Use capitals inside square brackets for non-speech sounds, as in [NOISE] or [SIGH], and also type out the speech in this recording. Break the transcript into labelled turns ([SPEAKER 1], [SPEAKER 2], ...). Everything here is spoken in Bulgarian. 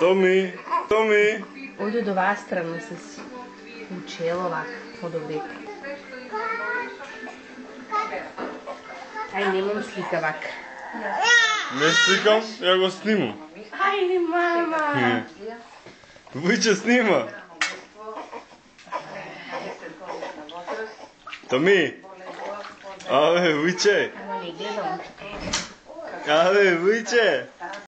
[SPEAKER 1] Томи, Томи.
[SPEAKER 2] Оди од оваа страна се учел овак од овек. Ај, немам слика вак.
[SPEAKER 1] Не сликам, ја го снимам.
[SPEAKER 2] Ај, мама. [LAUGHS]
[SPEAKER 1] Виче снима. Томи. Абе, виче. Абе, виче.